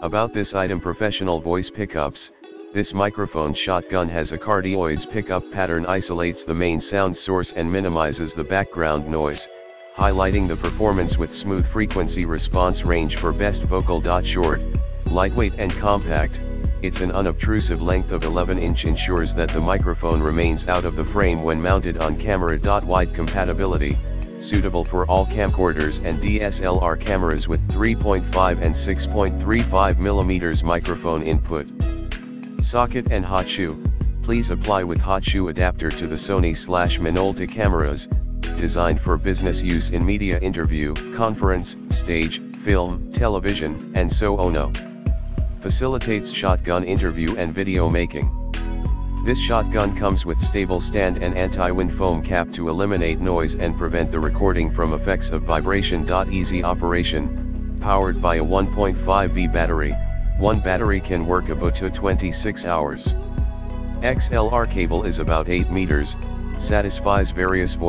About this item professional voice pickups, this microphone shotgun has a cardioids pickup pattern isolates the main sound source and minimizes the background noise, highlighting the performance with smooth frequency response range for best vocal. Short, lightweight and compact, its an unobtrusive length of 11 inch ensures that the microphone remains out of the frame when mounted on camera. Wide compatibility, suitable for all camcorders and DSLR cameras with 3.5 and 6.35 mm microphone input. Socket and hot shoe, please apply with hot shoe adapter to the Sony slash Minolta cameras, designed for business use in media interview, conference, stage, film, television, and so on. Facilitates shotgun interview and video making. This shotgun comes with stable stand and anti-wind foam cap to eliminate noise and prevent the recording from effects of vibration. Easy operation, powered by a 1.5V battery, one battery can work about to 26 hours. XLR cable is about 8 meters, satisfies various voice